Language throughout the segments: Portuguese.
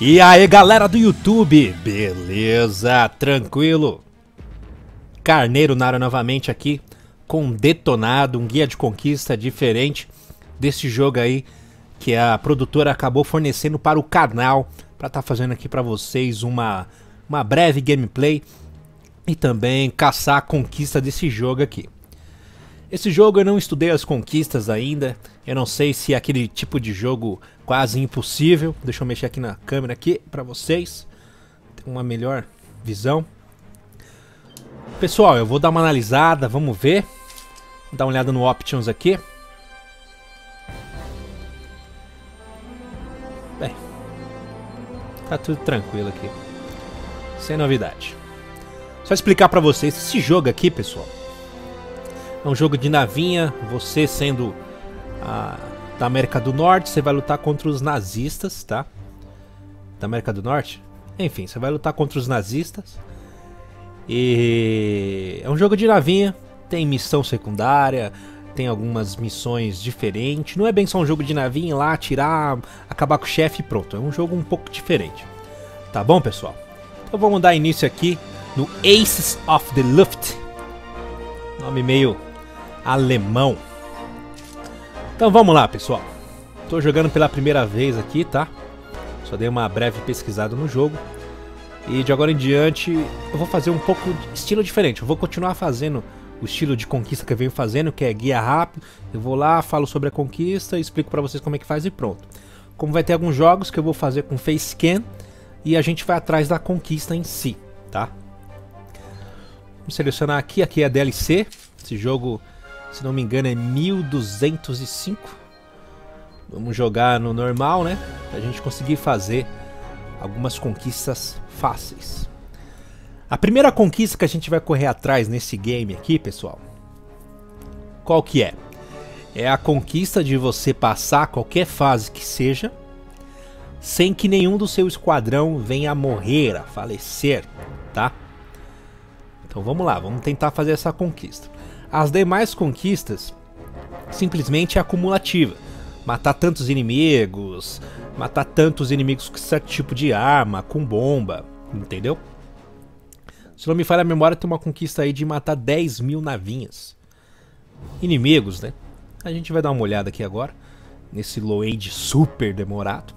E aí galera do YouTube, beleza? Tranquilo? Carneiro na área novamente aqui com detonado, um guia de conquista diferente desse jogo aí que a produtora acabou fornecendo para o canal para estar tá fazendo aqui para vocês uma, uma breve gameplay e também caçar a conquista desse jogo aqui. Esse jogo eu não estudei as conquistas ainda, eu não sei se é aquele tipo de jogo quase impossível. Deixa eu mexer aqui na câmera aqui para vocês ter uma melhor visão. Pessoal, eu vou dar uma analisada, vamos ver. Vou dar uma olhada no options aqui. Bem, tá tudo tranquilo aqui. Sem novidade. Só explicar para vocês, esse jogo aqui, pessoal, é um jogo de navinha, você sendo a, da América do Norte, você vai lutar contra os nazistas, tá? Da América do Norte? Enfim, você vai lutar contra os nazistas. E é um jogo de navinha, tem missão secundária, tem algumas missões diferentes. Não é bem só um jogo de navinha lá, atirar, acabar com o chefe e pronto. É um jogo um pouco diferente. Tá bom, pessoal? Então vamos dar início aqui no Aces of the Luft. Nome meio alemão. Então vamos lá, pessoal. Estou jogando pela primeira vez aqui, tá? Só dei uma breve pesquisada no jogo. E de agora em diante eu vou fazer um pouco de estilo diferente. Eu vou continuar fazendo o estilo de conquista que eu venho fazendo, que é guia rápido. Eu vou lá, falo sobre a conquista, explico para vocês como é que faz e pronto. Como vai ter alguns jogos que eu vou fazer com face scan e a gente vai atrás da conquista em si, tá? Vamos selecionar aqui, aqui é DLC. Esse jogo se não me engano é 1205. Vamos jogar no normal, né? Pra gente conseguir fazer algumas conquistas fáceis. A primeira conquista que a gente vai correr atrás nesse game aqui, pessoal, qual que é? É a conquista de você passar qualquer fase que seja, sem que nenhum do seu esquadrão venha a morrer, a falecer, tá? Então vamos lá, vamos tentar fazer essa conquista. As demais conquistas simplesmente é acumulativa. Matar tantos inimigos, matar tantos inimigos com certo tipo de arma, com bomba, entendeu? Se não me falha a memória, tem uma conquista aí de matar 10 mil navinhas. Inimigos, né? A gente vai dar uma olhada aqui agora, nesse load super demorado.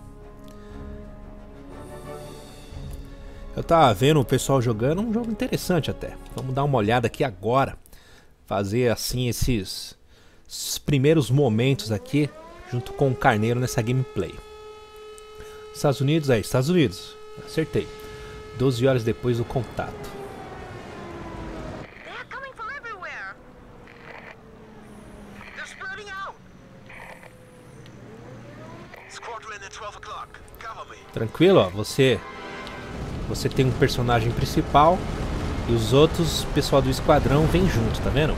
Eu tava vendo o pessoal jogando um jogo interessante até. Vamos dar uma olhada aqui agora fazer assim esses, esses primeiros momentos aqui junto com o Carneiro nessa gameplay. Estados Unidos, é, Estados Unidos. Acertei. 12 horas depois do contato. Tranquilo, ó. Você você tem um personagem principal e os outros, pessoal do esquadrão, vem junto, tá vendo?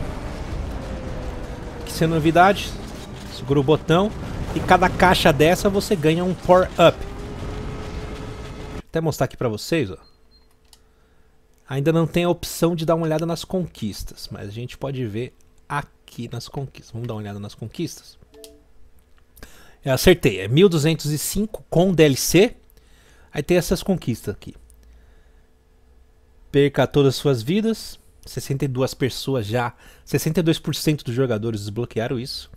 Que sendo novidade, segura o botão e cada caixa dessa você ganha um Power Up. Vou até mostrar aqui pra vocês, ó. Ainda não tem a opção de dar uma olhada nas conquistas, mas a gente pode ver aqui nas conquistas. Vamos dar uma olhada nas conquistas. Eu acertei, é 1205 com DLC. Aí tem essas conquistas aqui perca todas as suas vidas. 62 pessoas já, 62% dos jogadores desbloquearam isso.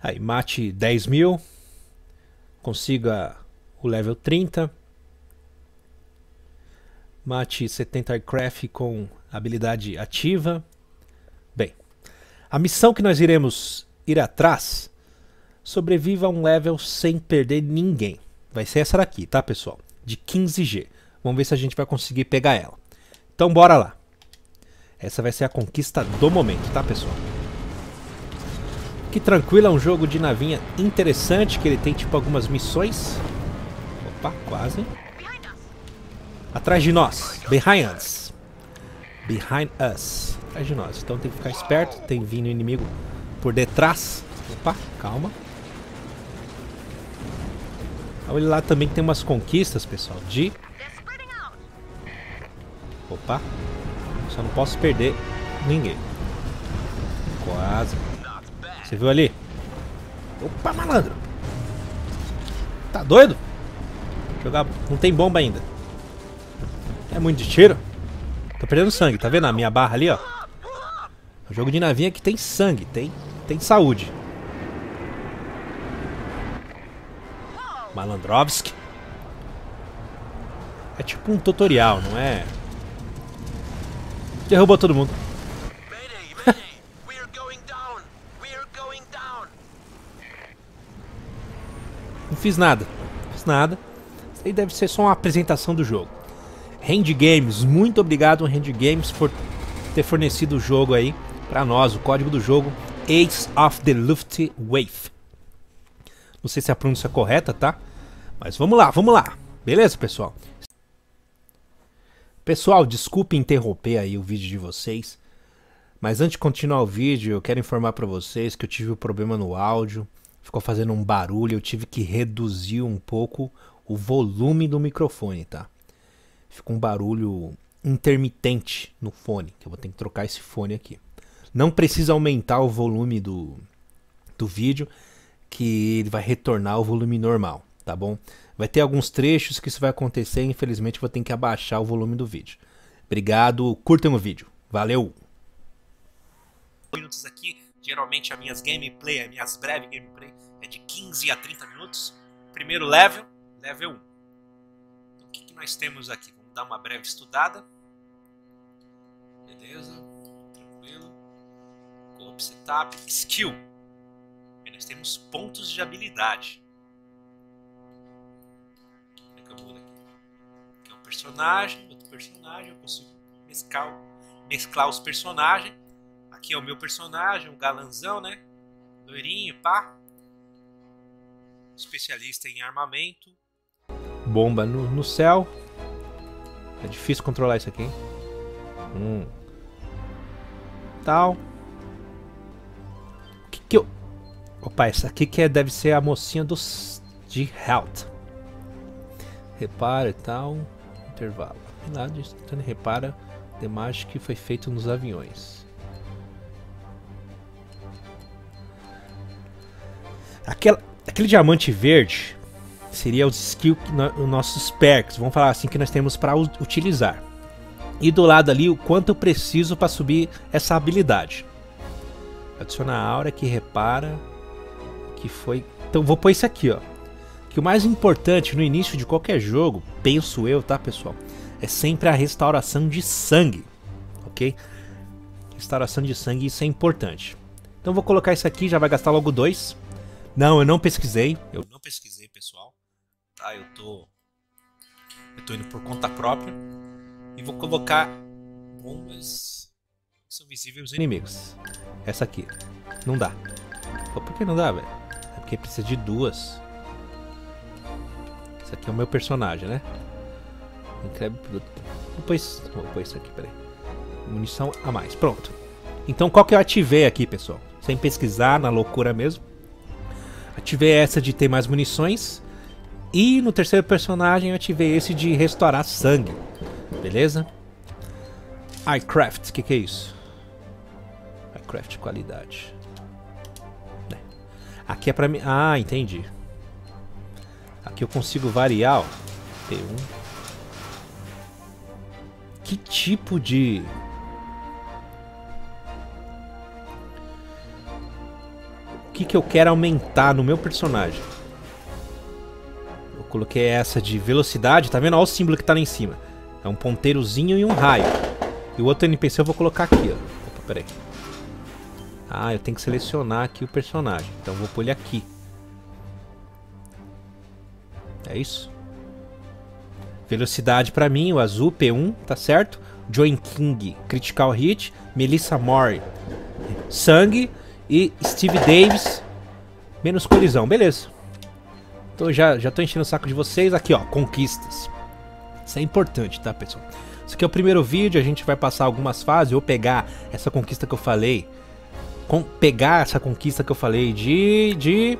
Aí, mate 10 mil. Consiga o level 30. Mate 70 aircraft com habilidade ativa. Bem, a missão que nós iremos ir atrás sobreviva a um level sem perder ninguém. Vai ser essa daqui, tá pessoal? De 15G. Vamos ver se a gente vai conseguir pegar ela. Então bora lá. Essa vai ser a conquista do momento, tá pessoal? Que tranquilo, é um jogo de navinha interessante, que ele tem tipo algumas missões. Opa, quase. Atrás de nós. Behind us. Behind us. Atrás de nós. Então tem que ficar esperto. Tem vindo inimigo por detrás. Opa, calma. Olha lá também tem umas conquistas, pessoal, de Opa. Só não posso perder ninguém. Quase. Você viu ali? Opa, malandro. Tá doido? Jogar. Não tem bomba ainda. É muito de tiro. Tô perdendo sangue, tá vendo a minha barra ali, ó? O jogo de navinha que tem sangue, tem, tem saúde. Malandrovski. É tipo um tutorial, não é? Derrubou todo mundo. Não fiz nada. Não fiz nada. Isso aí deve ser só uma apresentação do jogo. Hand Games, muito obrigado Hand Games por ter fornecido o jogo aí para nós, o código do jogo Ace of the Luftwaffe. Não sei se a pronúncia é correta, tá? Mas vamos lá, vamos lá. Beleza, pessoal? Pessoal, desculpe interromper aí o vídeo de vocês, mas antes de continuar o vídeo, eu quero informar para vocês que eu tive um problema no áudio, ficou fazendo um barulho, eu tive que reduzir um pouco o volume do microfone, tá? Ficou um barulho intermitente no fone, que eu vou ter que trocar esse fone aqui. Não precisa aumentar o volume do, do vídeo, que ele vai retornar ao volume normal, tá bom? Vai ter alguns trechos que isso vai acontecer, infelizmente vou ter que abaixar o volume do vídeo. Obrigado, curtam o vídeo. Valeu! Minutos aqui, geralmente as minhas gameplay, as minhas breves gameplay é de 15 a 30 minutos. Primeiro level, level 1. Então, o que, que nós temos aqui? Vamos dar uma breve estudada. Beleza, tranquilo. Co-op setup, skill. E nós temos pontos de habilidade. Personagem, outro personagem, eu consigo mesclar, mesclar os personagens. Aqui é o meu personagem, o galanzão, né? Loirinho, pá. Especialista em armamento. Bomba no, no céu. É difícil controlar isso aqui. Hum. Tal. O que que eu... Opa, essa aqui que é, deve ser a mocinha dos... De Health. Repara e tal intervalo. Lá instantâneo repara a imagem que foi feito nos aviões. Aquela, aquele diamante verde seria os skills, os nossos perks, vamos falar assim, que nós temos para utilizar. E do lado ali, o quanto eu preciso para subir essa habilidade. Adiciona a aura que repara que foi... Então vou pôr isso aqui, ó que o mais importante no início de qualquer jogo, penso eu, tá, pessoal, é sempre a restauração de sangue, ok? Restauração de sangue, isso é importante. Então vou colocar isso aqui, já vai gastar logo dois. Não, eu não pesquisei, eu não pesquisei, pessoal. Tá, eu tô eu tô indo por conta própria e vou colocar bombas que são visíveis inimigos. Essa aqui. Não dá. Pô, por que não dá, velho? É porque precisa de duas. Esse aqui é o meu personagem, né? Incrível produto. Vou pôr, isso, aqui, peraí. Munição a mais. Pronto. Então qual que eu ativei aqui, pessoal? Sem pesquisar, na loucura mesmo. Ativei essa de ter mais munições. E no terceiro personagem eu ativei esse de restaurar sangue. Beleza? iCraft, o que, que é isso? iCraft qualidade. É. Aqui é pra mim. Ah, entendi. Aqui eu consigo variar, ó. P1. Que tipo de... O que, que eu quero aumentar no meu personagem? Eu coloquei essa de velocidade, tá vendo? Olha o símbolo que tá lá em cima. É um ponteirozinho e um raio. E o outro NPC eu vou colocar aqui, ó. Opa, peraí. Ah, eu tenho que selecionar aqui o personagem. Então eu vou pôr ele aqui. É isso? Velocidade para mim, o azul, P1, tá certo? Join King, Critical Hit, Melissa Moore, Sangue e Steve Davis, menos colisão, beleza. Então já, já tô enchendo o saco de vocês. Aqui ó, conquistas. Isso é importante, tá pessoal? Isso aqui é o primeiro vídeo, a gente vai passar algumas fases. Eu pegar essa conquista que eu falei, com, pegar essa conquista que eu falei de, de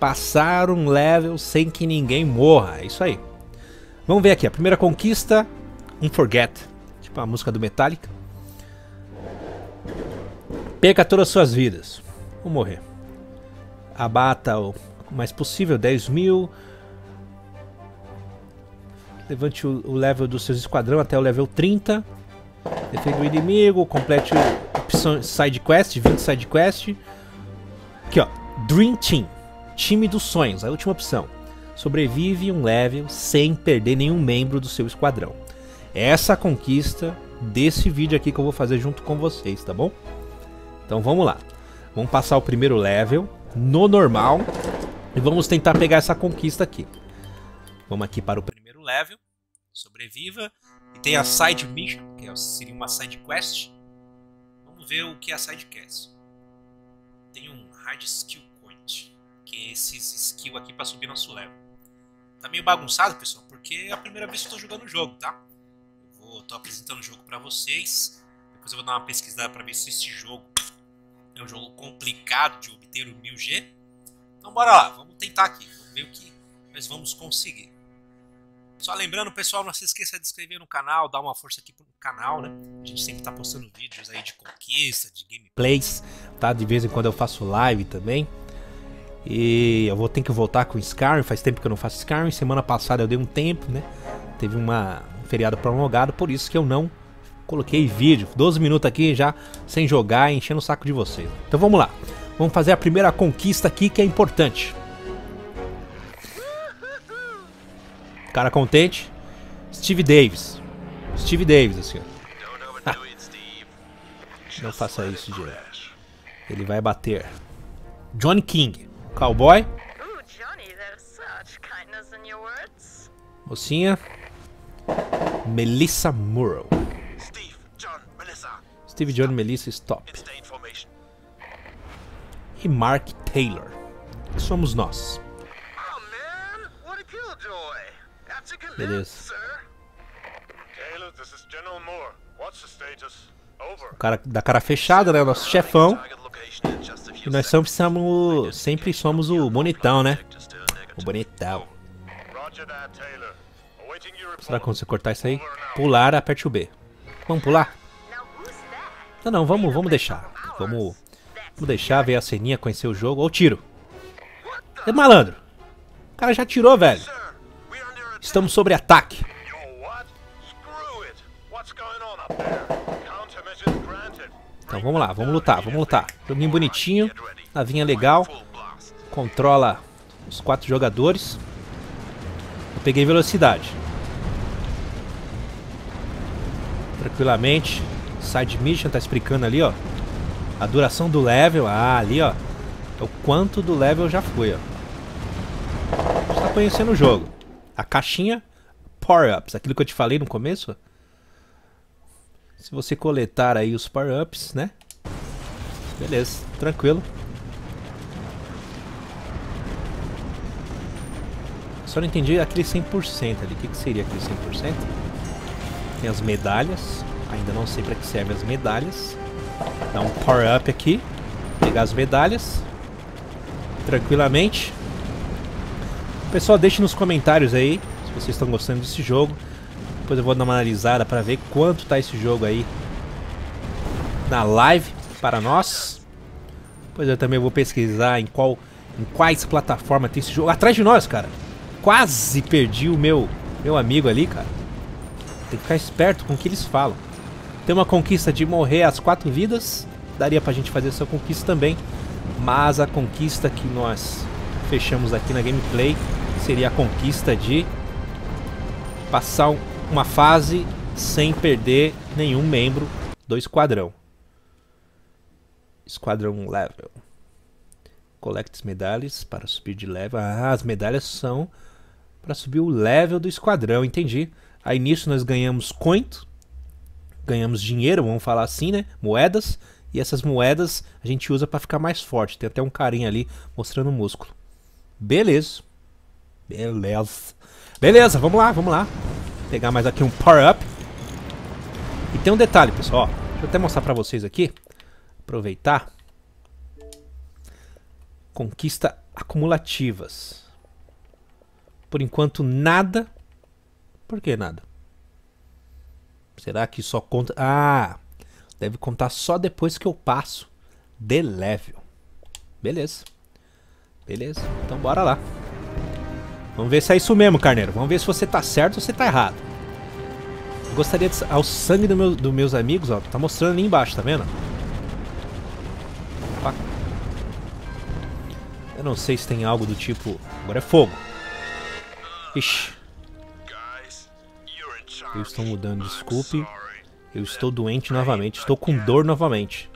passar um level sem que ninguém morra. É isso aí. Vamos ver aqui. A primeira conquista: Unforget. Tipo a música do Metallica. Perca todas as suas vidas. Vou morrer. Abata o mais possível: 10 mil. Levante o, o level dos seus esquadrão até o level 30. Defenda o inimigo, complete opção side quest, 20 side quest. Aqui ó, Dream Team, time dos sonhos, a última opção. Sobrevive um level sem perder nenhum membro do seu esquadrão. Essa é conquista desse vídeo aqui que eu vou fazer junto com vocês, tá bom? Então vamos lá. Vamos passar o primeiro level no normal e vamos tentar pegar essa conquista aqui. Vamos aqui para o primeiro level. Sobreviva. E tem a side mission, que é seria uma side quest. Vamos ver o que é a side quest. Tem um hard skill que esses skill aqui para subir nosso level. Tá meio bagunçado, pessoal, porque é a primeira vez que eu tô jogando o jogo, tá? Eu vou, tô apresentando o jogo para vocês. Depois eu vou dar uma pesquisada para ver se esse jogo é um jogo complicado de obter o 1000G. Então bora lá, vamos tentar aqui, vamos ver o que nós vamos conseguir. Só lembrando, pessoal, não se esqueça de se inscrever no canal, dar uma força aqui pro canal, né? A gente sempre tá postando vídeos aí de conquista, de gameplays, tá? De vez em quando eu faço live também. E eu vou ter que voltar com Skyrim, faz tempo que eu não faço Skyrim. Semana passada eu dei um tempo, né? Teve uma, um feriado prolongado, por isso que eu não coloquei vídeo. 12 minutos aqui já sem jogar, enchendo o saco de vocês. Então vamos lá. Vamos fazer a primeira conquista aqui que é importante. Cara contente. Steve Davis. Steve Davis, assim, ó. Não faça isso, direto. Ele vai bater. Johnny King. Cowboy. Mocinha. Melissa Murrow. Steve, John, Melissa, stop. E Mark Taylor. Que somos nós. Beleza. O cara da cara fechada, né? O nosso chefão. E nós sempre somos, sempre somos o bonitão, né? O bonitão. Será que quando você cortar isso aí? Pular, aperte o B. Vamos pular? Não, não, vamos, vamos deixar. Vamos, vamos deixar, ver a ceninha, conhecer o jogo. Ou tiro. É malandro. O cara já tirou, velho. Estamos sobre ataque. Então vamos lá, vamos lutar, vamos lutar. Joguinho bonitinho, navinha legal. Controla os quatro jogadores. Eu peguei velocidade. Tranquilamente. Side mission tá explicando ali, ó. A duração do level. Ah, ali, ó. É o quanto do level já foi, ó. Você tá conhecendo o jogo a caixinha Power-Ups, aquilo que eu te falei no começo. Se você coletar aí os Power-Ups, né? Beleza, tranquilo. Só não entendi aquele 100% ali. O que, que seria aquele 100%? Tem as medalhas. Ainda não sei para que servem as medalhas. Dá um power up aqui. Pegar as medalhas. Tranquilamente. Pessoal, deixe nos comentários aí se vocês estão gostando desse jogo. Depois eu vou dar uma analisada para ver quanto tá esse jogo aí na live para nós. Depois eu também vou pesquisar em qual em quais plataformas tem esse jogo. Atrás de nós, cara. Quase perdi o meu meu amigo ali, cara. Tem que ficar esperto com o que eles falam. Tem uma conquista de morrer às quatro vidas. Daria pra gente fazer essa conquista também. Mas a conquista que nós fechamos aqui na gameplay seria a conquista de passar uma fase sem perder nenhum membro do esquadrão. Esquadrão level. Collect medalhas para subir de level. Ah, as medalhas são para subir o level do esquadrão, entendi. Aí nisso nós ganhamos coins, ganhamos dinheiro, vamos falar assim, né? Moedas. E essas moedas a gente usa para ficar mais forte. Tem até um carinha ali mostrando o músculo. Beleza. Beleza. Beleza, vamos lá, vamos lá. Pegar mais aqui um power up. E tem um detalhe, pessoal. Deixa eu até mostrar pra vocês aqui. Aproveitar. Conquista acumulativas. Por enquanto, nada. Por que nada? Será que só conta... Ah, deve contar só depois que eu passo de level. Beleza. Beleza, então bora lá. Vamos ver se é isso mesmo, carneiro. Vamos ver se você tá certo ou você tá errado. Eu gostaria de... Ah, o sangue do meu, dos meus amigos, ó. Tá mostrando ali embaixo, tá vendo? Opa. Eu não sei se tem algo do tipo... Agora é fogo. Ixi. Eu estou mudando, desculpe. Eu estou doente novamente. Estou com dor novamente.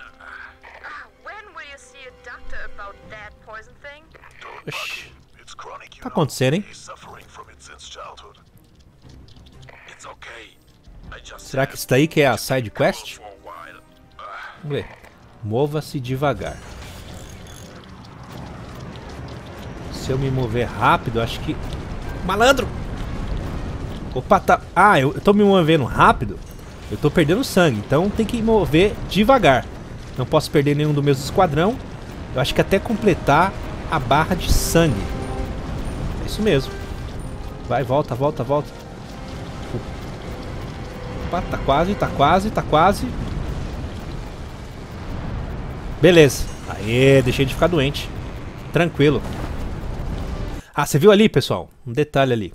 Oxi. Tá acontecendo, hein? Será que isso daí que é a side quest? Vamos ver. Mova-se devagar. Se eu me mover rápido, acho que... Malandro! Opa, tá... Ah, eu, tô me movendo rápido. Eu tô perdendo sangue, então tem que mover devagar. Não posso perder nenhum dos meus esquadrão. Eu acho que até completar a barra de sangue. Isso mesmo. Vai, volta, volta, volta. Opa, tá quase, tá quase, tá quase. Beleza. Aê, deixei de ficar doente. Tranquilo. Ah, você viu ali, pessoal? Um detalhe ali.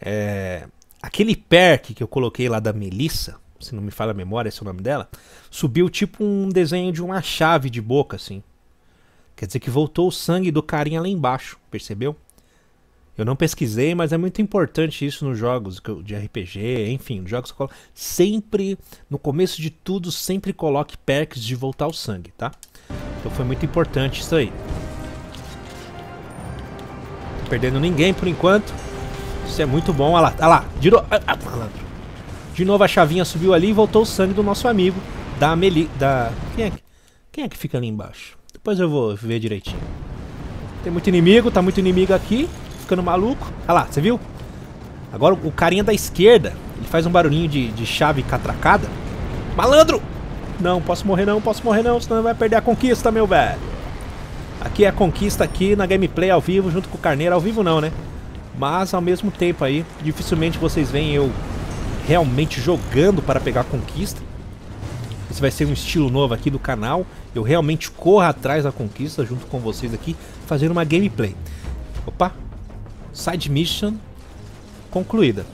É... Aquele perk que eu coloquei lá da Melissa, se não me falha a memória, esse é o nome dela, subiu tipo um desenho de uma chave de boca, assim. Quer dizer que voltou o sangue do carinha lá embaixo, percebeu? Eu não pesquisei, mas é muito importante isso nos jogos de RPG, enfim, jogos sempre, no começo de tudo, sempre coloque perks de voltar o sangue, tá? Então foi muito importante isso aí. Não perdendo ninguém por enquanto. Isso é muito bom. Olha lá, olha lá. De, no... ah, ah, de novo a chavinha subiu ali e voltou o sangue do nosso amigo, da Meli... Da... Quem é, Quem é que fica ali embaixo? Depois eu vou ver direitinho. Tem muito inimigo, tá muito inimigo aqui. Ficando maluco. Olha lá, você viu? Agora o carinha da esquerda, ele faz um barulhinho de, de chave catracada. Malandro! Não, posso morrer não, posso morrer não, senão vai perder a conquista, meu velho. Aqui é a conquista aqui na gameplay ao vivo, junto com o Carneiro. Ao vivo não, né? Mas ao mesmo tempo aí, dificilmente vocês veem eu realmente jogando para pegar a conquista. Esse vai ser um estilo novo aqui do canal. Eu realmente corro atrás da conquista junto com vocês aqui, fazendo uma gameplay. Opa! Side mission concluída.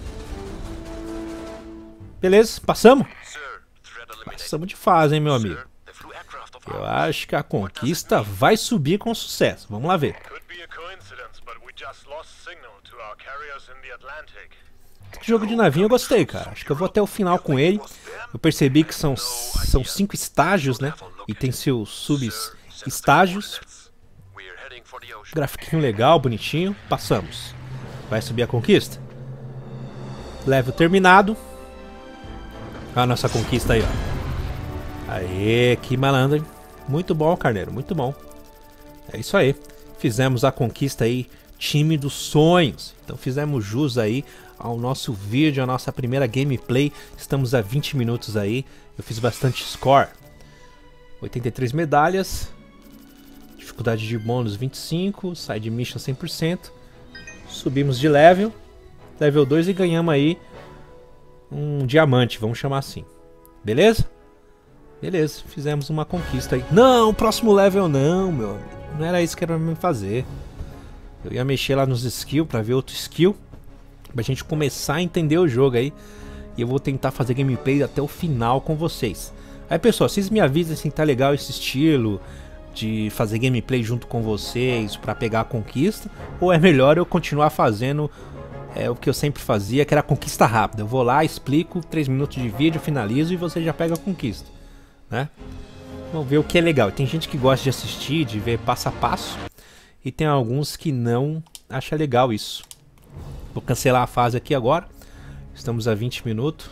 Beleza, passamos? Passamos de fase, hein, meu amigo. Eu acho que a conquista vai subir com sucesso. Vamos lá ver. Esse jogo de navinho eu gostei, cara. Acho que eu vou até o final com ele. Eu percebi que são, são cinco estágios, né? E tem seus sub-estágios. Grafiquinho legal, bonitinho. Passamos. Vai subir a conquista? Level terminado. A nossa conquista aí, ó. Aê, que malandro? Muito bom, Carneiro, muito bom. É isso aí. Fizemos a conquista aí, time dos sonhos. Então fizemos jus aí ao nosso vídeo, a nossa primeira gameplay. Estamos a 20 minutos aí. Eu fiz bastante score. 83 medalhas. Dificuldade de bônus 25, side mission 100%. Subimos de level. Level 2 e ganhamos aí um diamante, vamos chamar assim. Beleza? Beleza, fizemos uma conquista aí. Não, próximo level não, meu. Não era isso que era pra fazer. Eu ia mexer lá nos skills pra ver outro skill. Pra gente começar a entender o jogo aí. E eu vou tentar fazer gameplay até o final com vocês. Aí pessoal, vocês me avisem se tá legal esse estilo de fazer gameplay junto com vocês para pegar a conquista. Ou é melhor eu continuar fazendo é, o que eu sempre fazia, que era conquista rápida. Eu vou lá, explico, 3 minutos de vídeo, finalizo e você já pega a conquista né? Vamos ver o que é legal. Tem gente que gosta de assistir, de ver passo a passo, e tem alguns que não acha legal isso. Vou cancelar a fase aqui agora. Estamos a 20 minutos.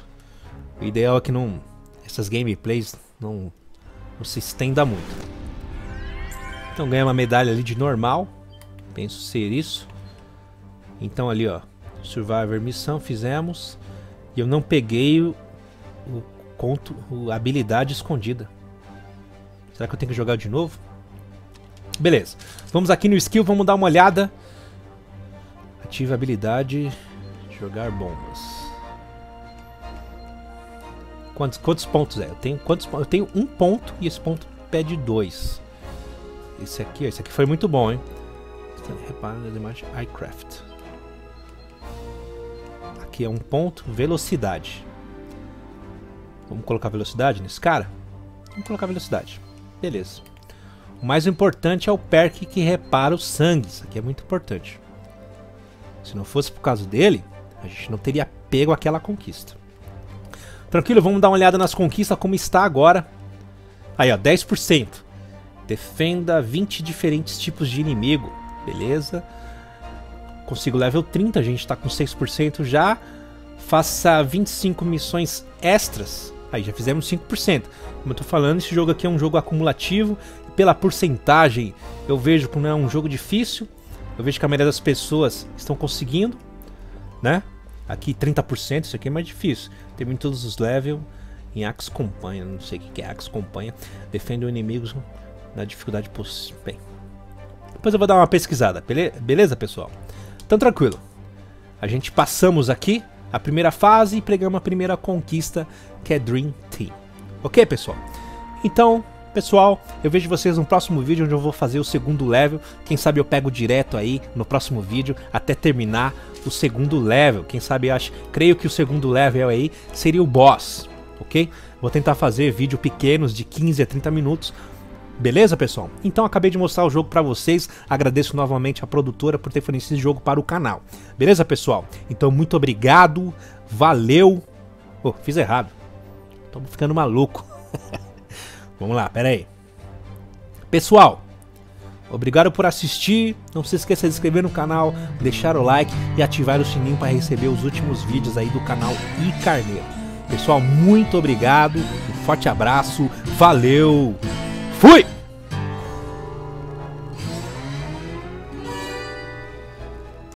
O ideal é que não essas gameplays não, não se estenda muito. Então ganha uma medalha ali de normal. Penso ser isso. Então ali ó, Survivor missão fizemos. E eu não peguei o, o conto, a habilidade escondida. Será que eu tenho que jogar de novo? Beleza. Vamos aqui no skill, vamos dar uma olhada. Ative a habilidade jogar bombas. Quantos, quantos pontos é? Eu tenho, quantos, eu tenho um ponto e esse ponto pede dois. Esse aqui, esse aqui foi muito bom, hein? Repara na imagem iCraft. Aqui é um ponto, velocidade. Vamos colocar velocidade nesse cara? Vamos colocar velocidade. Beleza. O mais importante é o perk que repara o sangue. Isso aqui é muito importante. Se não fosse por causa dele, a gente não teria pego aquela conquista. Tranquilo, vamos dar uma olhada nas conquistas como está agora. Aí, ó, 10%. Defenda 20 diferentes tipos de inimigo. Beleza. Consigo level 30, a gente tá com 6% já. Faça 25 missões extras. Aí, já fizemos 5%. Como eu tô falando, esse jogo aqui é um jogo acumulativo. Pela porcentagem, eu vejo que não é um jogo difícil. Eu vejo que a maioria das pessoas estão conseguindo, né? Aqui 30%, isso aqui é mais difícil. Tem todos os levels em Axe Companha, não sei o que é Axe Companha. Defende o inimigo na dificuldade possível. Bem, depois eu vou dar uma pesquisada, beleza, pessoal? Então tranquilo. A gente passamos aqui a primeira fase e pregamos a primeira conquista, que é Dream Team. Ok, pessoal? Então, Pessoal, eu vejo vocês no próximo vídeo onde eu vou fazer o segundo level. Quem sabe eu pego direto aí no próximo vídeo até terminar o segundo level. Quem sabe eu acho, creio que o segundo level aí seria o boss, ok? Vou tentar fazer vídeo pequenos de 15 a 30 minutos. Beleza, pessoal? Então acabei de mostrar o jogo para vocês. Agradeço novamente a produtora por ter fornecido esse jogo para o canal. Beleza, pessoal? Então muito obrigado. Valeu. Oh, fiz errado. Tô ficando maluco. Vamos lá, pera aí. Pessoal, obrigado por assistir. Não se esqueça de se inscrever no canal, deixar o like e ativar o sininho para receber os últimos vídeos aí do canal e Carneiro. Pessoal, muito obrigado. Um forte abraço. Valeu. Fui!